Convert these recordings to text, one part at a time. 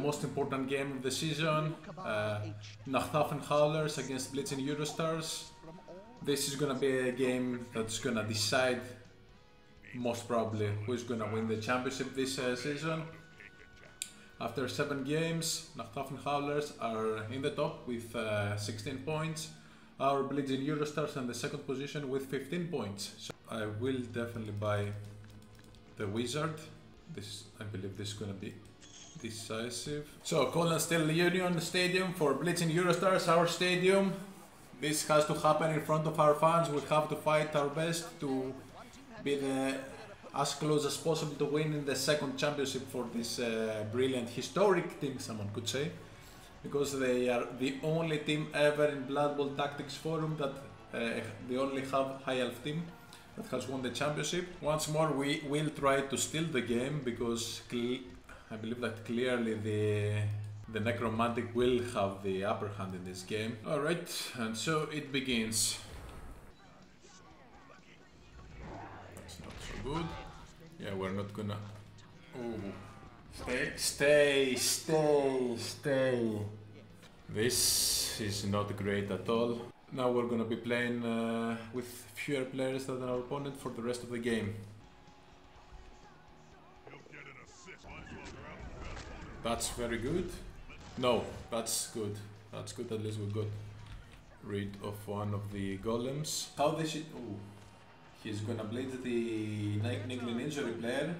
Most important game of the season, uh, Nachthafen Howlers against Blitzen Eurostars. This is gonna be a game that's gonna decide most probably who's gonna win the championship this uh, season. After 7 games, Nachthafen Howlers are in the top with uh, 16 points. Our Blitzen Eurostars in the second position with 15 points. So I will definitely buy the Wizard. This I believe this is gonna be decisive. So Colin Steel Union Stadium for Blitzen Eurostars, our stadium. This has to happen in front of our fans. We have to fight our best to be the as close as possible to winning the second championship for this uh, brilliant historic team, someone could say, because they are the only team ever in Blood Bowl Tactics Forum that uh, they only have high elf team that has won the championship. Once more, we will try to steal the game because I believe that clearly the the necromantic will have the upper hand in this game. Alright, and so it begins. That's not so good. Yeah, we're not gonna... Oh. Stay, stay, stay, stay. This is not great at all. Now we're gonna be playing uh, with fewer players than our opponent for the rest of the game. That's very good. No, that's good. That's good, at least we got rid of one of the golems. How they should... Oh, he's gonna blade the niggling injury player.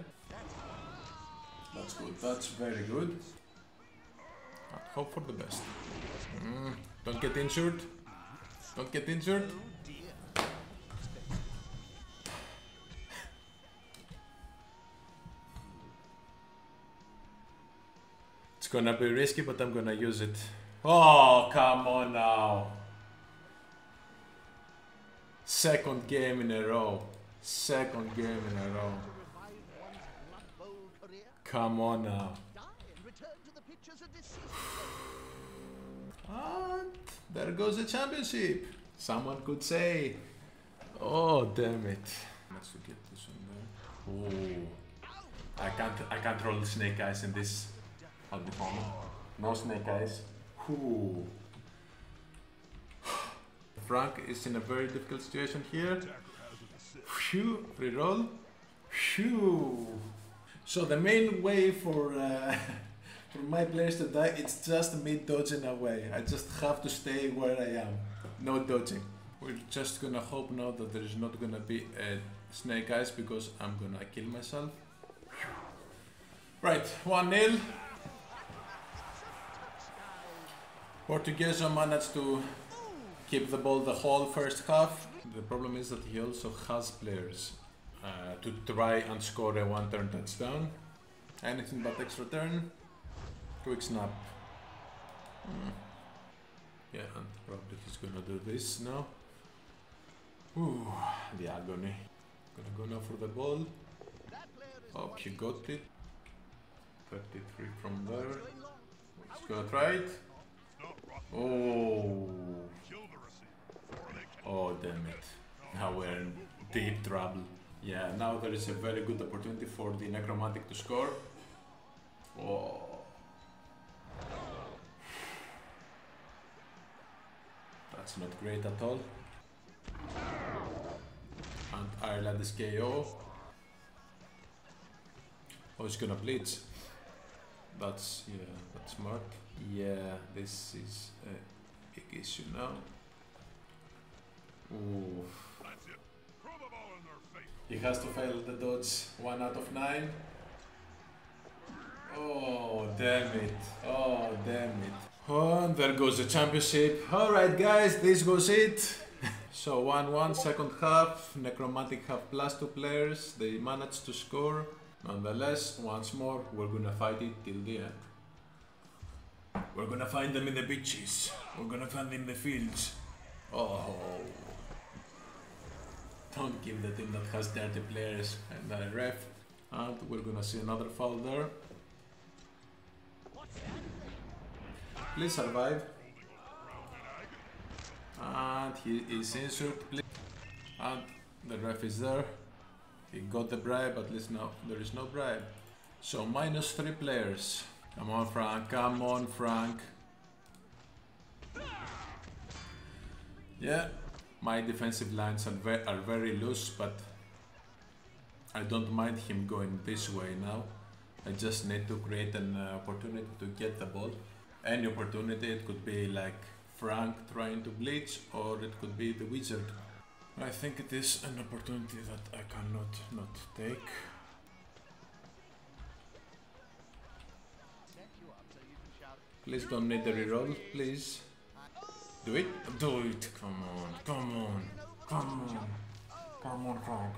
That's good, that's very good. Hope for the best. Mm, don't get injured. Don't get injured. Gonna be risky, but I'm gonna use it. Oh, come on now. Second game in a row. Second game in a row. Come on now. And there goes the championship. Someone could say. Oh, damn it. Let's get this one there. Oh. I can't I can't roll the snake eyes in this No snake eyes. Ooh. Frank is in a very difficult situation here. Phew, reroll. Phew. So the main way for uh, for my players to die, it's just me dodging away. I just have to stay where I am. No dodging. We're just gonna hope now that there is not gonna be a snake eyes because I'm gonna kill myself. Right, 1-0. Portuguese managed to keep the ball the whole first half. The problem is that he also has players uh, to try and score a one turn touchdown. Anything but extra turn. Quick snap. Mm. Yeah, and probably he's gonna do this now. Ooh, the agony. Gonna go now for the ball. Oh, he got it. 33 from there. He's gonna try it. Oh. Oh, damn it. Now we're in deep trouble. Yeah, now there is a very good opportunity for the Necromantic to score. Oh. That's not great at all. And Ireland is KO. Oh, he's gonna blitz. That's, yeah, that's smart. Yeah, this is a big issue now. Ooh. He has to fail the dodge one out of nine. Oh, damn it. Oh, damn it. Oh, and there goes the championship. Alright, guys, this was it. so 1-1, second half. Necromantic have plus two players. They managed to score. Nonetheless, once more, we're gonna fight it till the end. We're gonna find them in the beaches. We're gonna find them in the fields. Oh. Don't give the team that has 30 players and a ref. And we're gonna see another foul there. Please survive. And he is injured. Please. And the ref is there. He got the bribe, at least now there is no bribe. So minus three players. Come on, Frank. Come on, Frank. Yeah, my defensive lines are, ve are very loose, but I don't mind him going this way now. I just need to create an uh, opportunity to get the ball. Any opportunity, it could be like Frank trying to glitch, or it could be the wizard. I think it is an opportunity that I cannot not take. Please don't need the reroll, please. Do it? Do it! Come on, come on, come on, come on, Frank.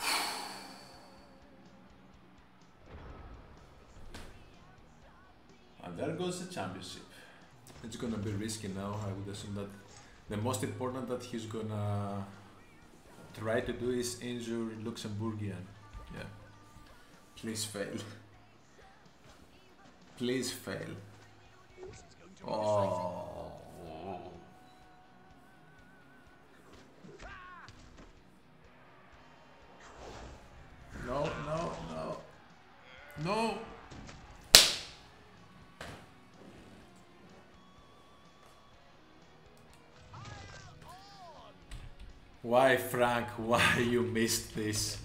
And there goes the championship. It's gonna be risky now, I would assume that the most important that he's gonna try to do is injure Luxembourgian. Yeah. Please fail. Please fail. Oh. No, no, no. No! Why, Frank? Why you missed this?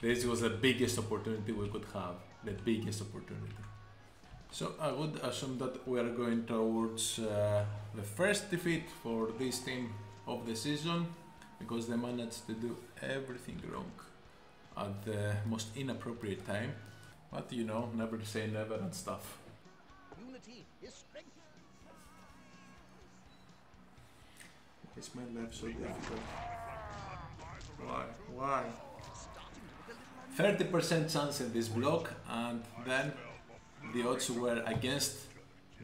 This was the biggest opportunity we could have. The biggest opportunity. So I would assume that we are going towards uh, the first defeat for this team of the season because they managed to do everything wrong at the most inappropriate time. But you know, never say never and stuff. Unity is strength. Is my life so difficult? Why? Why? 30% chance in this block and then the odds were against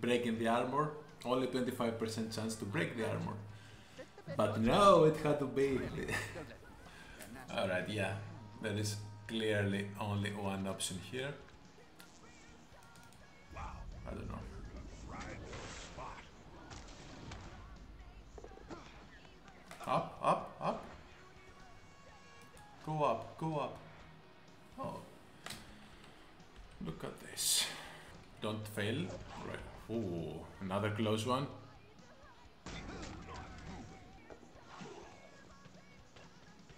breaking the armor, only 25% chance to break the armor. But no, it had to be. Alright, yeah, there is clearly only one option here. I don't know. Go up, go up. Oh. Look at this. Don't fail. Right. Ooh, another close one.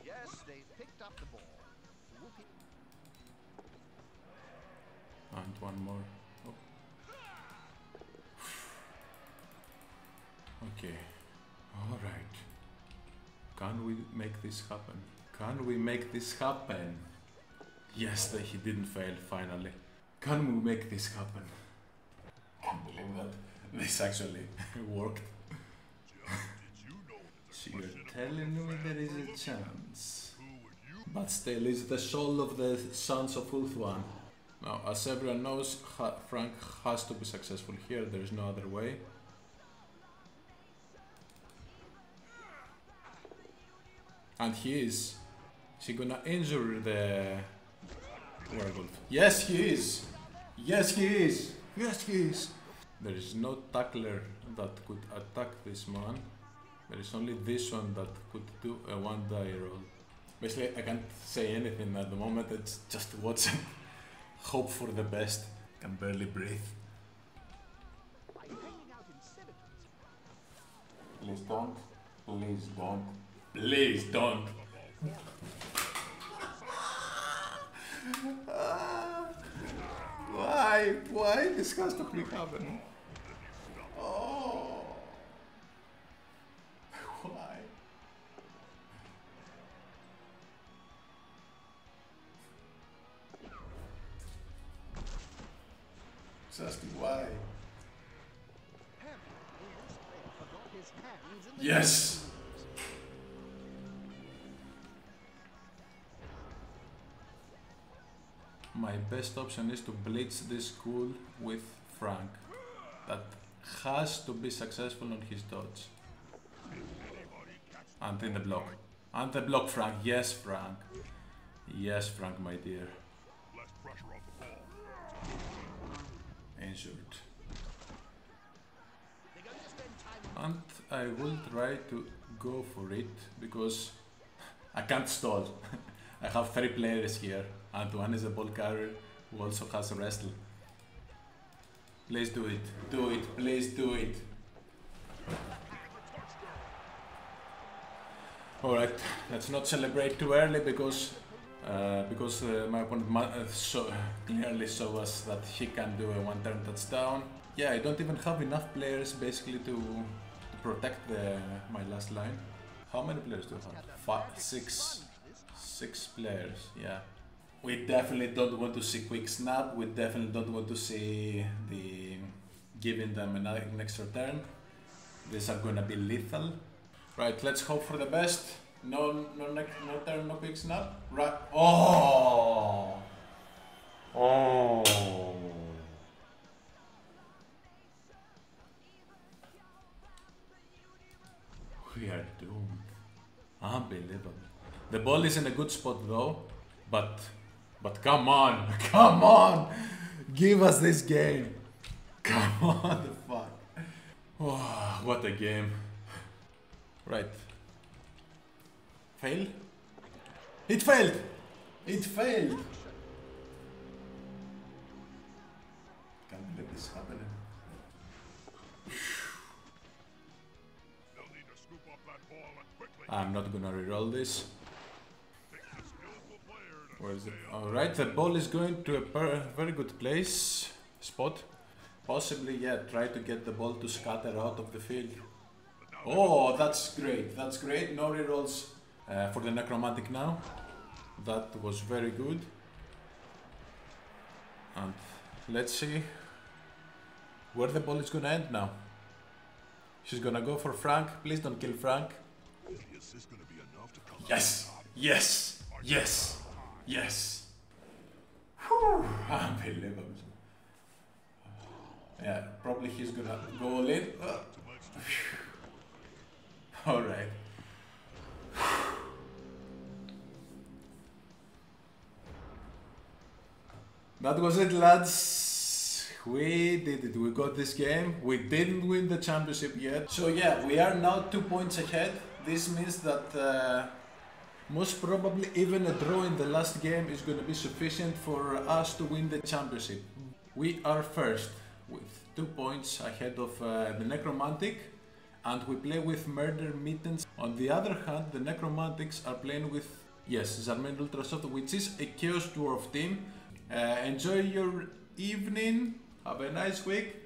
Yes, they picked up the ball. And one more. Oh. Okay. Alright. Can we make this happen? Can we make this happen? Yes, he didn't fail finally. Can we make this happen? Can't believe that. This actually worked. so you're telling me there is a chance. But still, is the soul of the Sons of Ulthuan. Now, as everyone knows, ha Frank has to be successful here, there is no other way. And he is. Is he gonna injure the werewolf? Yes, he is! Yes, he is! Yes, he is! There is no tackler that could attack this man. There is only this one that could do a one die roll. Basically, I can't say anything at the moment, it's just watch and hope for the best. Can barely breathe. Please don't. Please don't. Please don't. Ah, why? Why this has to be happening? Oh. Why? Just why? Harry, My best option is to blitz this school with Frank. That has to be successful on his dodge. And in the block. And the block, Frank. Yes, Frank. Yes, Frank, my dear. Injured. And I will try to go for it because I can't stall. I have three players here and one is a ball carrier who also has a wrestle. Please do it. Do it. Please do it. Alright, let's not celebrate too early because uh, because uh, my opponent uh, so, clearly show us that he can do a one-turn touchdown. Yeah, I don't even have enough players basically to, to protect the, my last line. How many players do I have? Six, six players. Yeah. We definitely don't want to see quick snap. We definitely don't want to see the giving them an, an extra turn. These are gonna be lethal. Right, let's hope for the best. No, no, no, no turn, no quick snap. Right. Oh. Oh. We are doomed. Unbelievable. The ball is in a good spot though, but but come on, come on, give us this game. Come on, the fuck. Oh, what a game. Right. Fail? It failed! It failed! Can't believe this happening. They'll need to scoop up that ball and quickly. I'm not gonna reroll this. Where is it? Alright, the ball is going to a per very good place. Spot. Possibly, yeah, try to get the ball to scatter out of the field. Oh, that's great. That's great. No rerolls uh, for the Necromantic now. That was very good. And let's see where the ball is gonna end now. She's gonna go for Frank. Please don't kill Frank. Is this gonna be enough to come Yes! Yes! Yes! Yes! Whew. Unbelievable. Yeah, probably he's gonna go all in. Uh, Alright. That was it, lads. We did it. We got this game. We didn't win the championship yet. So yeah, we are now two points ahead. This means that uh, most probably even a draw in the last game is going to be sufficient for us to win the championship. We are first with two points ahead of uh, the Necromantic and we play with Murder Mittens. On the other hand, the Necromantics are playing with, yes, Zarmen Ultrasoft, which is a Chaos Dwarf team. Uh, enjoy your evening, have a nice week,